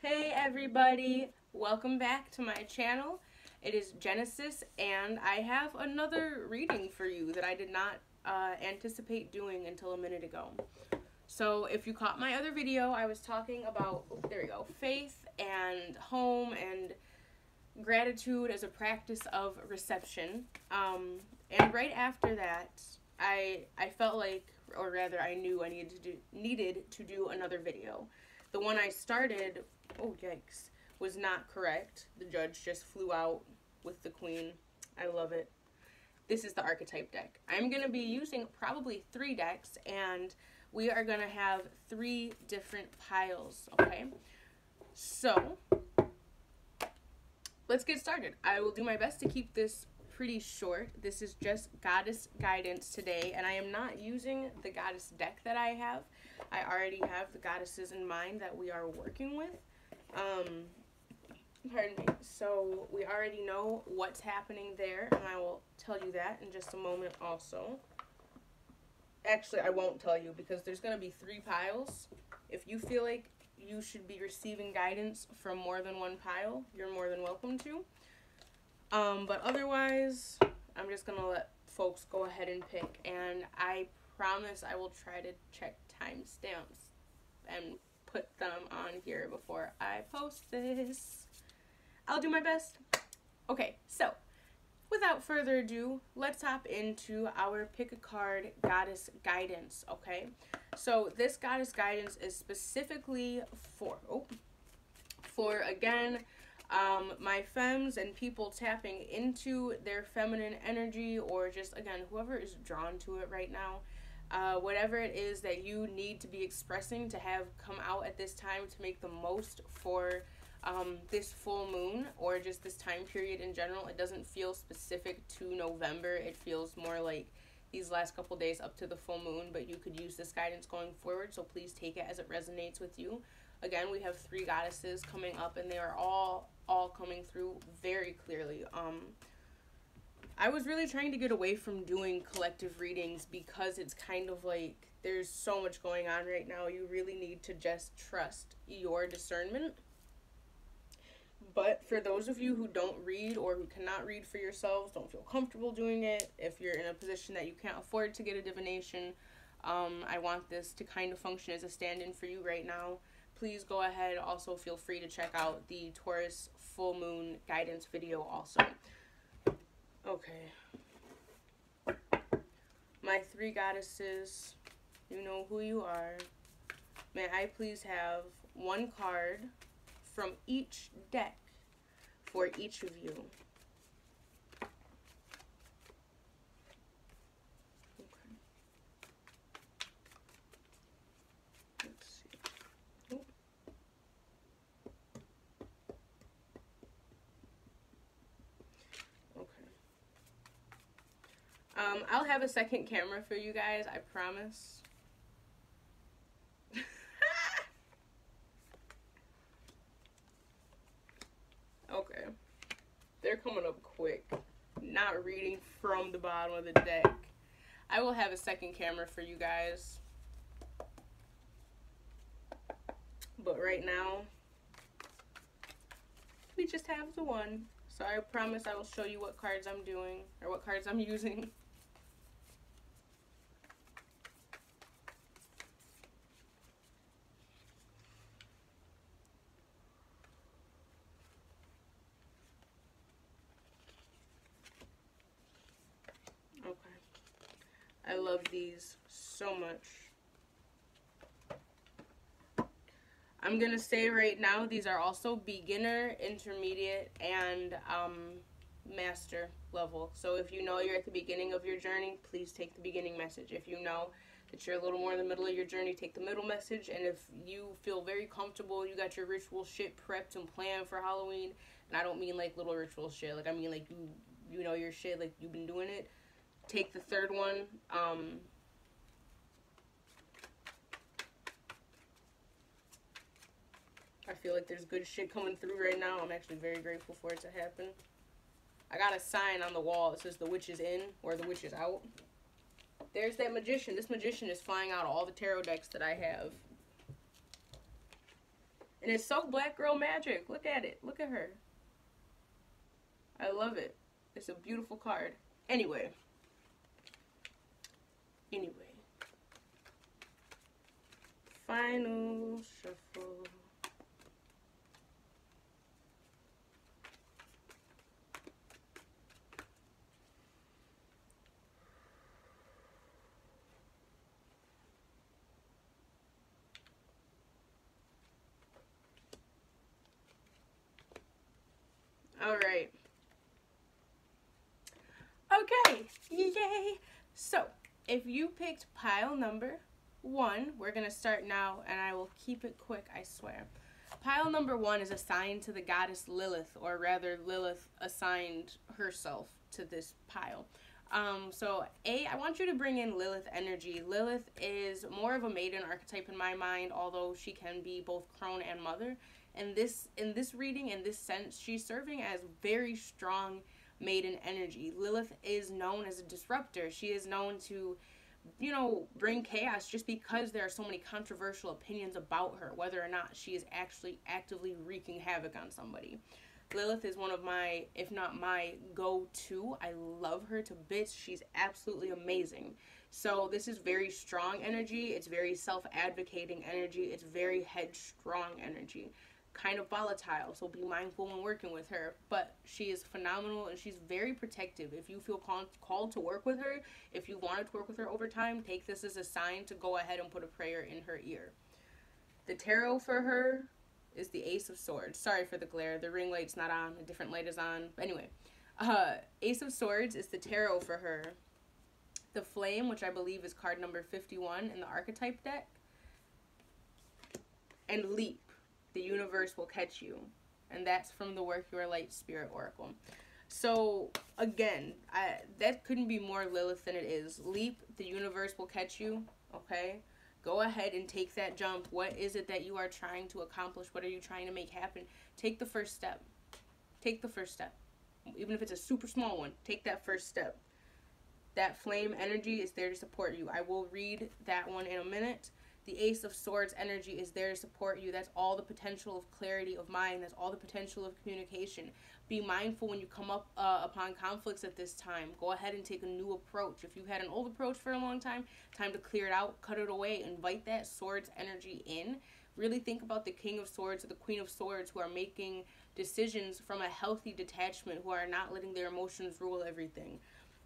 Hey everybody, welcome back to my channel. It is Genesis and I have another reading for you that I did not uh, anticipate doing until a minute ago. So if you caught my other video, I was talking about, there we go, faith and home and gratitude as a practice of reception. Um, and right after that, I I felt like, or rather, I knew I needed to do needed to do another video. The one I started, oh yikes, was not correct. The judge just flew out with the queen. I love it. This is the archetype deck. I'm going to be using probably three decks, and we are going to have three different piles, okay? So, let's get started. I will do my best to keep this pretty short. This is just goddess guidance today, and I am not using the goddess deck that I have. I already have the goddesses in mind that we are working with. Um, pardon me. So we already know what's happening there, and I will tell you that in just a moment also. Actually, I won't tell you because there's going to be three piles. If you feel like you should be receiving guidance from more than one pile, you're more than welcome to. Um, but otherwise, I'm just going to let folks go ahead and pick. And I promise I will try to check timestamps and put them on here before I post this. I'll do my best. Okay, so without further ado, let's hop into our pick a card goddess guidance, okay? So this goddess guidance is specifically for, oh, for again, um, my femmes and people tapping into their feminine energy or just, again, whoever is drawn to it right now. Uh, whatever it is that you need to be expressing to have come out at this time to make the most for um, this full moon or just this time period in general. It doesn't feel specific to November. It feels more like these last couple days up to the full moon, but you could use this guidance going forward. So please take it as it resonates with you. Again, we have three goddesses coming up, and they are all all coming through very clearly. Um, I was really trying to get away from doing collective readings because it's kind of like there's so much going on right now. You really need to just trust your discernment. But for those of you who don't read or who cannot read for yourselves, don't feel comfortable doing it, if you're in a position that you can't afford to get a divination, um, I want this to kind of function as a stand in for you right now. Please go ahead. Also, feel free to check out the Taurus full moon guidance video, also. Okay. My three goddesses, you know who you are. May I please have one card from each deck for each of you. Um, I'll have a second camera for you guys, I promise. okay. They're coming up quick. Not reading from the bottom of the deck. I will have a second camera for you guys. But right now, we just have the one. So I promise I will show you what cards I'm doing, or what cards I'm using. I love these so much. I'm going to say right now, these are also beginner, intermediate, and um, master level. So if you know you're at the beginning of your journey, please take the beginning message. If you know that you're a little more in the middle of your journey, take the middle message. And if you feel very comfortable, you got your ritual shit prepped and planned for Halloween, and I don't mean like little ritual shit, like I mean like you you know your shit, like you've been doing it, take the third one. Um, I feel like there's good shit coming through right now. I'm actually very grateful for it to happen. I got a sign on the wall that says the witch is in or the witch is out. There's that magician. This magician is flying out all the tarot decks that I have. And it's so black girl magic. Look at it. Look at her. I love it. It's a beautiful card. Anyway. Anyway. Final shuffle. All right. Okay, yay! So, if you picked pile number one, we're gonna start now, and I will keep it quick, I swear. Pile number one is assigned to the goddess Lilith, or rather, Lilith assigned herself to this pile. Um, so A, I want you to bring in Lilith energy. Lilith is more of a maiden archetype in my mind, although she can be both crone and mother. And this in this reading, in this sense, she's serving as very strong maiden energy. Lilith is known as a disruptor. She is known to, you know, bring chaos just because there are so many controversial opinions about her, whether or not she is actually actively wreaking havoc on somebody. Lilith is one of my, if not my go to. I love her to bits. She's absolutely amazing. So, this is very strong energy. It's very self advocating energy. It's very headstrong energy kind of volatile, so be mindful when working with her. But she is phenomenal and she's very protective. If you feel call- called to work with her, if you wanted to work with her over time, take this as a sign to go ahead and put a prayer in her ear. The tarot for her is the Ace of Swords. Sorry for the glare. The ring light's not on. A different light is on. Anyway, uh, Ace of Swords is the tarot for her. The Flame, which I believe is card number 51 in the archetype deck. And Leap the universe will catch you. And that's from the Work Your Light Spirit Oracle. So again, I that couldn't be more Lilith than it is. Leap, the universe will catch you. Okay? Go ahead and take that jump. What is it that you are trying to accomplish? What are you trying to make happen? Take the first step. Take the first step. Even if it's a super small one, take that first step. That flame energy is there to support you. I will read that one in a minute. The Ace of Swords energy is there to support you. That's all the potential of clarity of mind. That's all the potential of communication. Be mindful when you come up uh, upon conflicts at this time. Go ahead and take a new approach. If you had an old approach for a long time, time to clear it out, cut it away, invite that Swords energy in. Really think about the King of Swords or the Queen of Swords who are making decisions from a healthy detachment, who are not letting their emotions rule everything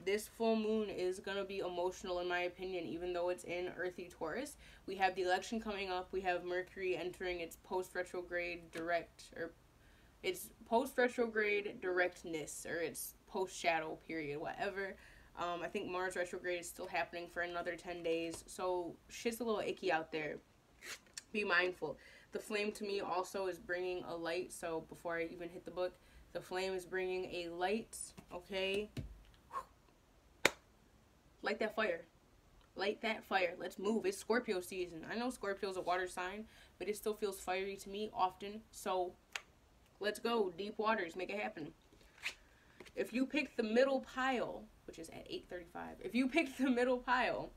this full moon is going to be emotional in my opinion even though it's in earthy taurus. We have the election coming up. We have mercury entering its post retrograde direct or its post retrograde directness or its post shadow period whatever. Um, i think mars retrograde is still happening for another 10 days so shit's a little icky out there. Be mindful. The flame to me also is bringing a light so before i even hit the book the flame is bringing a light okay light that fire. Light that fire. Let's move. It's Scorpio season. I know Scorpio's a water sign, but it still feels fiery to me often. So let's go. Deep waters. Make it happen. If you pick the middle pile, which is at 835, if you pick the middle pile,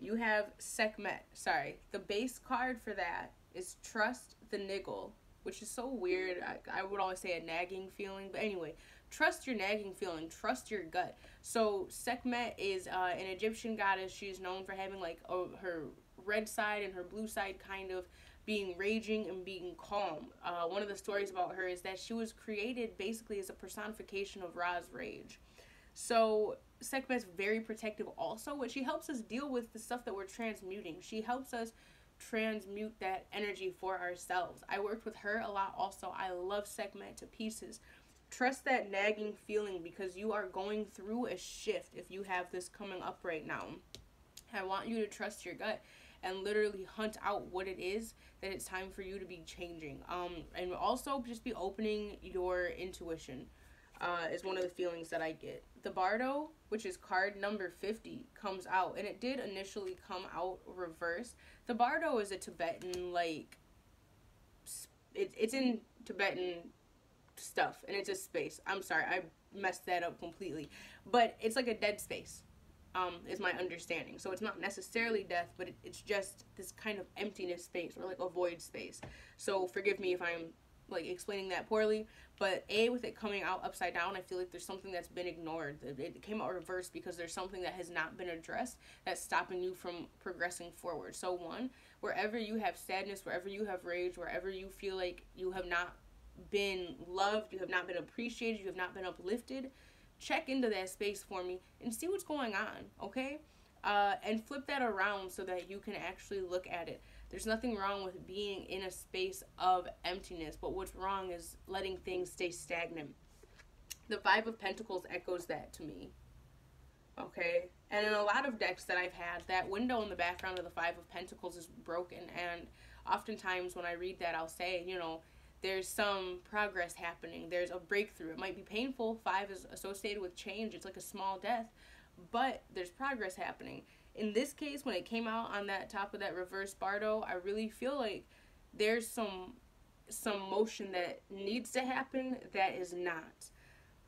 you have Sekhmet. Sorry. The base card for that is Trust the Niggle, which is so weird. I, I would always say a nagging feeling. But anyway, trust your nagging feeling, trust your gut. So Sekhmet is uh, an Egyptian goddess. She's known for having like a, her red side and her blue side kind of being raging and being calm. Uh, one of the stories about her is that she was created basically as a personification of Ra's rage. So Sekhmet's very protective also, but she helps us deal with the stuff that we're transmuting. She helps us transmute that energy for ourselves. I worked with her a lot also. I love Sekhmet to pieces. Trust that nagging feeling because you are going through a shift if you have this coming up right now. I want you to trust your gut and literally hunt out what it is that it's time for you to be changing. Um, and also just be opening your intuition. Uh, is one of the feelings that I get. The Bardo, which is card number 50, comes out, and it did initially come out reverse. The Bardo is a Tibetan, like, it, it's in Tibetan stuff and it's a space. I'm sorry, I messed that up completely. But it's like a dead space. Um, is my understanding. So it's not necessarily death, but it, it's just this kind of emptiness space or like a void space. So forgive me if I'm like explaining that poorly, but a with it coming out upside down, I feel like there's something that's been ignored. It came out reversed because there's something that has not been addressed that's stopping you from progressing forward. So one, wherever you have sadness, wherever you have rage, wherever you feel like you have not been loved, you have not been appreciated, you have not been uplifted, check into that space for me and see what's going on, okay? Uh, and flip that around so that you can actually look at it. There's nothing wrong with being in a space of emptiness, but what's wrong is letting things stay stagnant. The Five of Pentacles echoes that to me. Okay? And in a lot of decks that I've had, that window in the background of the Five of Pentacles is broken. And oftentimes when I read that, I'll say, you know, there's some progress happening. There's a breakthrough. It might be painful. Five is associated with change. It's like a small death, but there's progress happening in this case, when it came out on that top of that reverse Bardo, I really feel like there's some some motion that needs to happen that is not.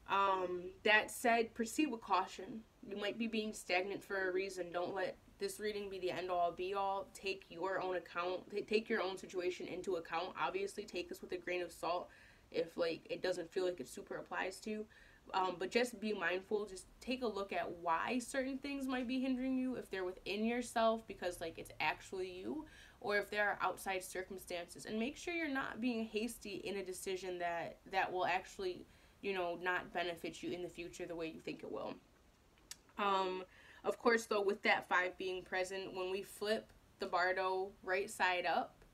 Um, that said, proceed with caution. You might be being stagnant for a reason. Don't let this reading be the end all be all. Take your own account, take your own situation into account. Obviously, take this with a grain of salt if like it doesn't feel like it super applies to you. Um, but just be mindful. Just take a look at why certain things might be hindering you. If they're within yourself because like it's actually you, or if there are outside circumstances, and make sure you're not being hasty in a decision that that will actually, you know, not benefit you in the future the way you think it will. Um, of course, though, with that five being present, when we flip the Bardo right side up,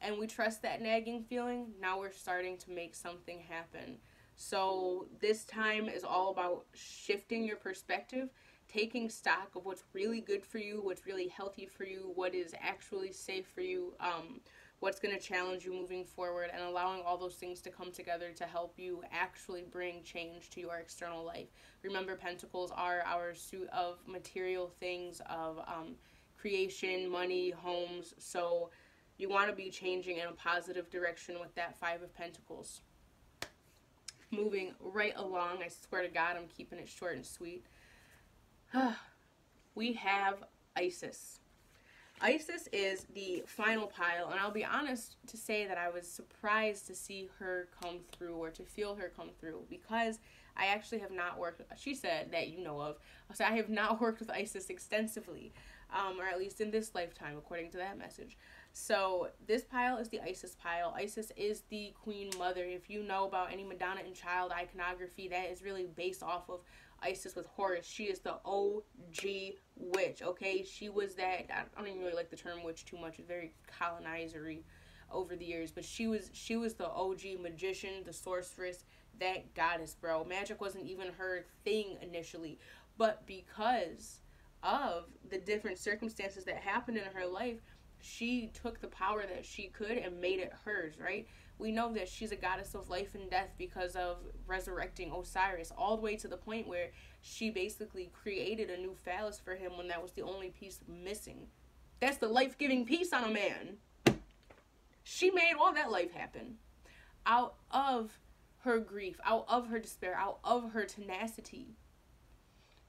and we trust that nagging feeling, now we're starting to make something happen. So this time is all about shifting your perspective, taking stock of what's really good for you, what's really healthy for you, what is actually safe for you, um, what's going to challenge you moving forward, and allowing all those things to come together to help you actually bring change to your external life. Remember, pentacles are our suit of material things, of um, creation, money, homes. So you want to be changing in a positive direction with that Five of Pentacles moving right along. I swear to God, I'm keeping it short and sweet. we have Isis. Isis is the final pile, and I'll be honest to say that I was surprised to see her come through or to feel her come through because I actually have not worked. She said that you know of. So I have not worked with Isis extensively, um, or at least in this lifetime, according to that message. So this pile is the Isis pile. Isis is the queen mother. If you know about any Madonna and child iconography, that is really based off of Isis with Horus. She is the OG witch, okay? She was that, I don't even really like the term witch too much. It's very colonizery over the years, but she was she was the OG magician, the sorceress, that goddess, bro. Magic wasn't even her thing initially, but because of the different circumstances that happened in her life, she took the power that she could and made it hers, right? We know that she's a goddess of life and death because of resurrecting Osiris, all the way to the point where she basically created a new phallus for him when that was the only piece missing. That's the life giving piece on a man. She made all that life happen out of her grief, out of her despair, out of her tenacity.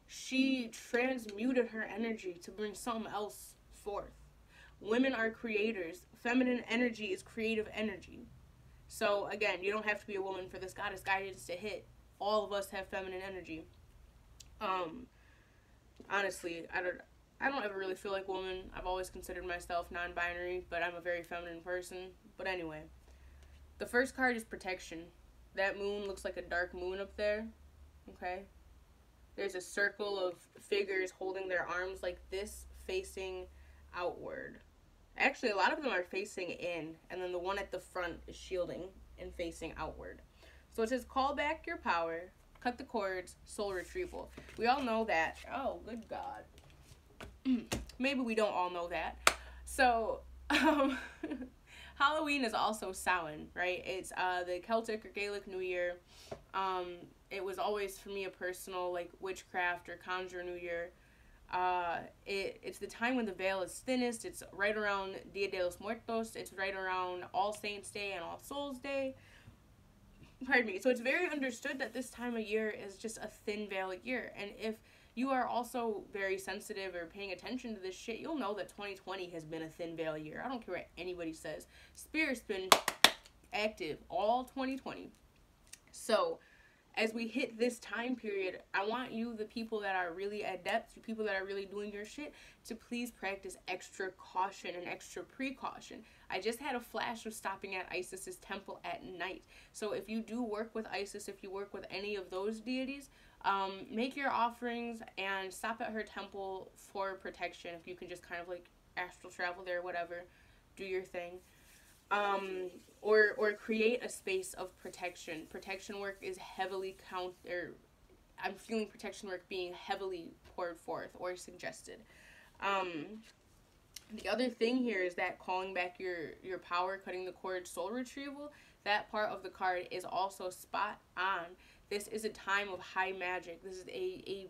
She transmuted her energy to bring something else forth. Women are creators. Feminine energy is creative energy. So again, you don't have to be a woman for this goddess guidance to hit. All of us have feminine energy. Um, honestly, I don't. I don't ever really feel like woman. I've always considered myself non-binary, but I'm a very feminine person. But anyway, the first card is protection. That moon looks like a dark moon up there. Okay. There's a circle of figures holding their arms like this, facing outward. Actually, a lot of them are facing in, and then the one at the front is shielding and facing outward. So it says, call back your power, cut the cords, soul retrieval. We all know that. Oh, good God. Maybe we don't all know that. So, um, Halloween is also Samhain, right? It's uh, the Celtic or Gaelic New Year. Um, it was always for me a personal like witchcraft or conjure New Year. Uh, it, it's the time when the veil is thinnest. It's right around Dia de los Muertos. It's right around All Saints Day and All Souls Day. Pardon me. So it's very understood that this time of year is just a thin veil year. And if you are also very sensitive or paying attention to this shit, you'll know that 2020 has been a thin veil year. I don't care what anybody says. Spirit's been active all 2020. So, as we hit this time period, I want you, the people that are really adept, the people that are really doing your shit, to please practice extra caution and extra precaution. I just had a flash of stopping at Isis's temple at night. So if you do work with Isis, if you work with any of those deities, um, make your offerings and stop at her temple for protection. If you can just kind of like astral travel there, whatever, do your thing um, or or create a space of protection. Protection work is heavily count or I'm feeling protection work being heavily poured forth or suggested. Um, the other thing here is that calling back your your power, cutting the cord, soul retrieval. That part of the card is also spot on. This is a time of high magic. This is a a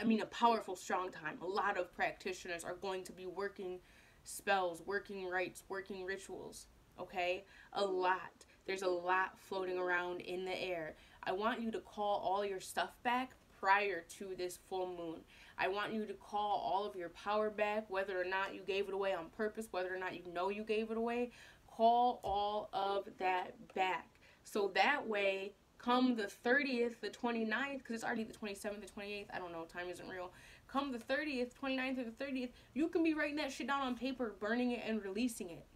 I mean a powerful, strong time. A lot of practitioners are going to be working spells, working rites, working rituals okay? A lot. There's a lot floating around in the air. I want you to call all your stuff back prior to this full moon. I want you to call all of your power back, whether or not you gave it away on purpose, whether or not you know you gave it away. Call all of that back. So that way, come the 30th, the 29th, because it's already the 27th, the 28th, I don't know, time isn't real. Come the 30th, 29th, or the 30th, you can be writing that shit down on paper, burning it, and releasing it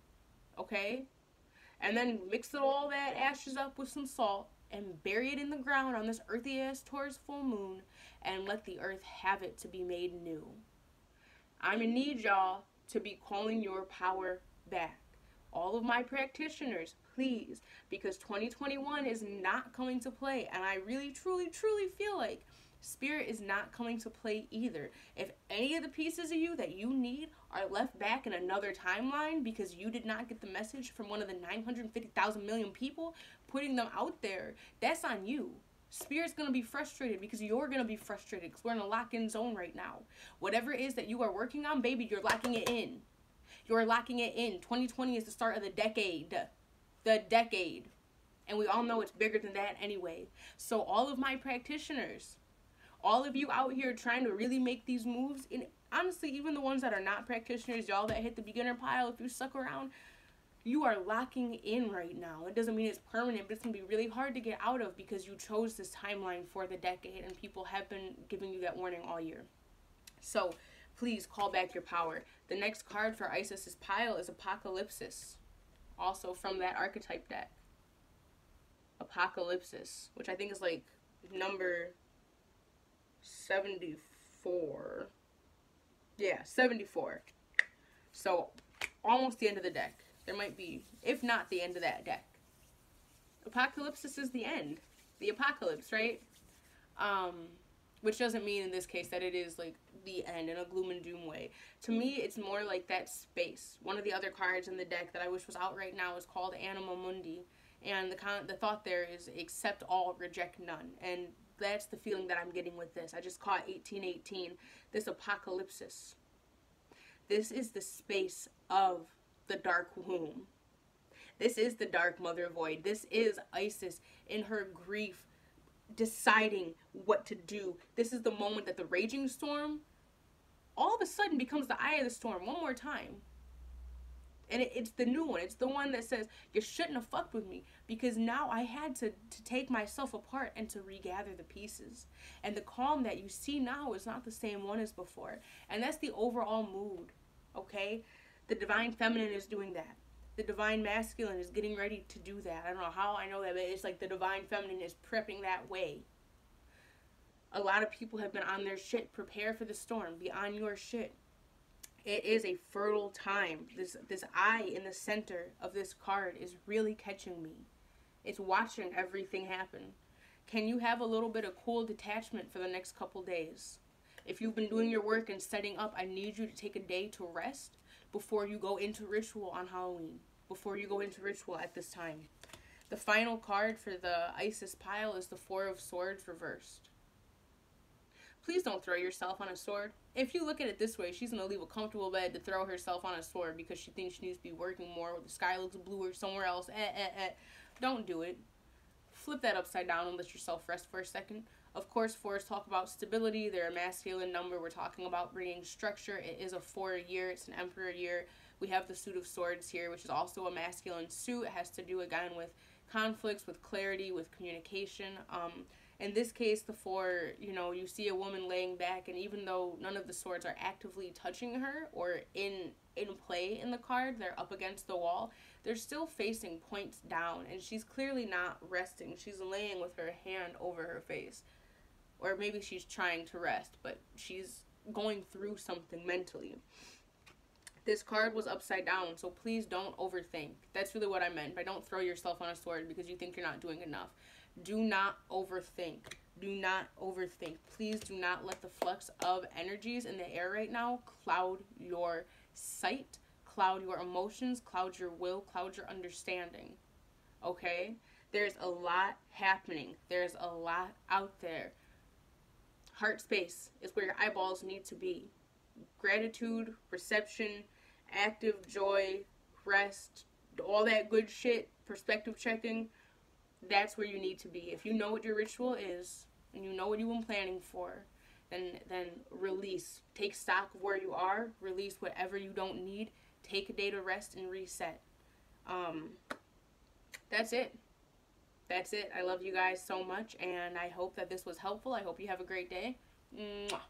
okay? And then mix it all that ashes up with some salt and bury it in the ground on this earthy ass Taurus full moon and let the earth have it to be made new. I'm gonna need y'all to be calling your power back. All of my practitioners, please, because 2021 is not coming to play, and I really, truly, truly feel like Spirit is not coming to play either. If any of the pieces of you that you need are left back in another timeline because you did not get the message from one of the 950,000 million people putting them out there, that's on you. Spirit's gonna be frustrated because you're gonna be frustrated because we're in a lock in zone right now. Whatever it is that you are working on, baby, you're locking it in. You're locking it in. 2020 is the start of the decade. The decade. And we all know it's bigger than that anyway. So, all of my practitioners, all of you out here trying to really make these moves, and honestly, even the ones that are not practitioners, y'all that hit the beginner pile, if you suck around, you are locking in right now. It doesn't mean it's permanent, but it's gonna be really hard to get out of because you chose this timeline for the decade, and people have been giving you that warning all year. So please call back your power. The next card for Isis's pile is Apocalypsis, also from that archetype deck. Apocalypsis, which I think is like number 74. Yeah, 74. So, almost the end of the deck. There might be, if not the end of that deck. Apocalypsis is the end. The apocalypse, right? Um, which doesn't mean in this case that it is like the end in a gloom and doom way. To me, it's more like that space. One of the other cards in the deck that I wish was out right now is called Anima Mundi, and the con- the thought there is accept all, reject none. And that's the feeling that I'm getting with this. I just caught 1818, this apocalypsis. This is the space of the dark womb. This is the dark mother void. This is Isis in her grief deciding what to do. This is the moment that the raging storm all of a sudden becomes the eye of the storm one more time. And it, it's the new one. It's the one that says, You shouldn't have fucked with me because now I had to, to take myself apart and to regather the pieces. And the calm that you see now is not the same one as before. And that's the overall mood, okay? The divine feminine is doing that. The divine masculine is getting ready to do that. I don't know how I know that, but it's like the divine feminine is prepping that way. A lot of people have been on their shit. Prepare for the storm. Be on your shit it is a fertile time. This this eye in the center of this card is really catching me. It's watching everything happen. Can you have a little bit of cool detachment for the next couple days? If you've been doing your work and setting up, I need you to take a day to rest before you go into ritual on Halloween. Before you go into ritual at this time. The final card for the Isis pile is the Four of Swords reversed. Please don't throw yourself on a sword. If you look at it this way, she's gonna leave a comfortable bed to throw herself on a sword because she thinks she needs to be working more. The sky looks bluer somewhere else. Eh, eh, eh. Don't do it. flip that upside down and let yourself rest for a second. Of course, fours talk about stability. They're a masculine number. We're talking about bringing structure. It is a four year. It's an emperor year. We have the suit of swords here, which is also a masculine suit. It has to do again with conflicts, with clarity, with communication. Um, in this case, the four, you know, you see a woman laying back, and even though none of the swords are actively touching her or in in play in the card, they're up against the wall. They're still facing points down, and she's clearly not resting. She's laying with her hand over her face, or maybe she's trying to rest, but she's going through something mentally. This card was upside down, so please don't overthink. That's really what I meant by don't throw yourself on a sword because you think you're not doing enough. Do not overthink. Do not overthink. Please do not let the flux of energies in the air right now cloud your sight, cloud your emotions, cloud your will, cloud your understanding. Okay? There's a lot happening. There's a lot out there. Heart space is where your eyeballs need to be. Gratitude, reception, active joy, rest, all that good shit, perspective checking, that's where you need to be. If you know what your ritual is and you know what you've been planning for, then then release. Take stock of where you are, release whatever you don't need, take a day to rest and reset. Um that's it. That's it. I love you guys so much and I hope that this was helpful. I hope you have a great day. Mwah.